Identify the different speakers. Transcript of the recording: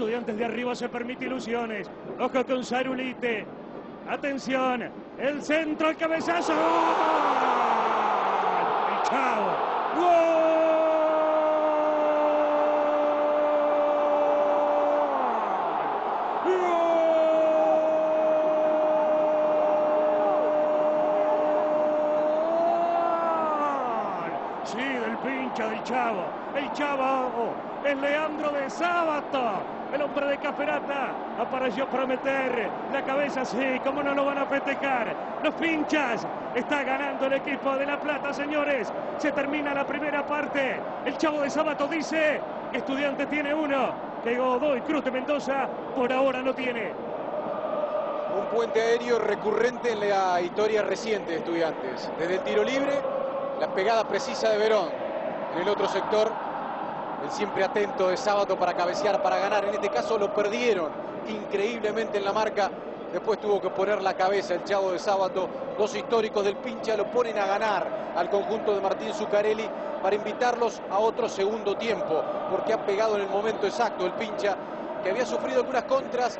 Speaker 1: Estudiantes de arriba se permite ilusiones. Ojo con Sarulite. Atención. El centro, el cabezazo. El chavo. ¡Gol! ¡Gol! Sí, del pincha del chavo. El chavo es Leandro de Sábato. El hombre de Caperata apareció para meter la cabeza, sí, como no lo van a festejar. Los pinchas, está ganando el equipo de La Plata, señores. Se termina la primera parte. El chavo de Sábato dice, estudiante tiene uno, que Godoy Cruz de Mendoza por ahora no tiene.
Speaker 2: Un puente aéreo recurrente en la historia reciente de estudiantes. Desde el tiro libre, la pegada precisa de Verón. En el otro sector, el siempre atento de Sábato para cabecear, para ganar. En este caso lo perdieron increíblemente en la marca. Después tuvo que poner la cabeza el Chavo de Sábato. Dos históricos del pincha lo ponen a ganar al conjunto de Martín Zuccarelli para invitarlos a otro segundo tiempo. Porque ha pegado en el momento exacto el pincha que había sufrido algunas contras